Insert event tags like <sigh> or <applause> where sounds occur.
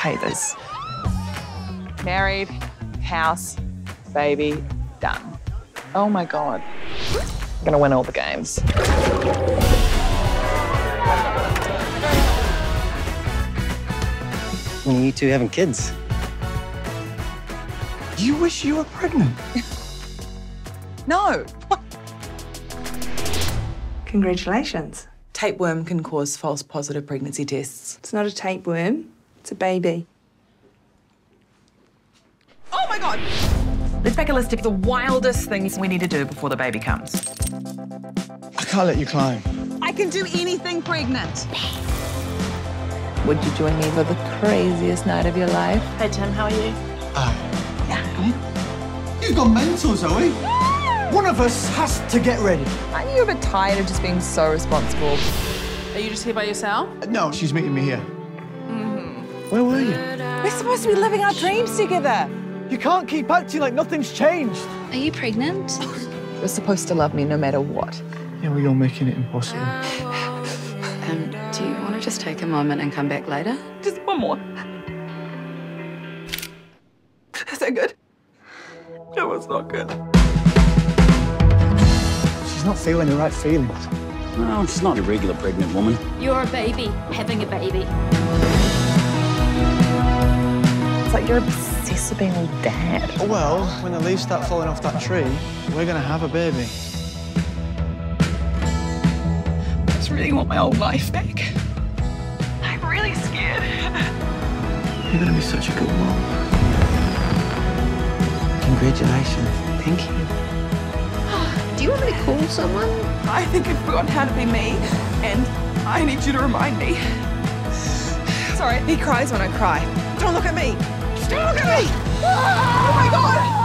Hate this. Married, house, baby, done. Oh my god. I'm gonna win all the games. When are you two having kids? You wish you were pregnant? <laughs> No. Congratulations. Tapeworm can cause false positive pregnancy tests. It's not a tapeworm, it's a baby. Oh my god! Let's make a list of the wildest things we need to do before the baby comes. I can't let you climb. I can do anything pregnant. Would you join me for the craziest night of your life? Hey Tim, how are you? You've gone mental, Zoe. One of us has to get ready. Aren't you a bit tired of just being so responsible? Are you just here by yourself? No, she's meeting me here. Where were you? We're supposed to be living our dreams together. You can't keep acting like nothing's changed. Are you pregnant? <laughs> You're supposed to love me no matter what. Yeah, well, you're making it impossible. <laughs> Um, do you want to just take a moment and come back later? Just one more. Is that good? No, it's not good. She's not feeling the right feelings. No, she's not a regular pregnant woman. You're a baby, having a baby. It's like you're obsessed with being a dad. Well, when the leaves start falling off that tree, we're gonna have a baby. I just really want my old life back. I'm really scared. You're gonna be such a good mom. Congratulations. Thank you. You want me to call someone? I think I've forgotten how to be me, and I need you to remind me. Sorry, he cries when I cry. Don't look at me. Don't look at me. Oh my god!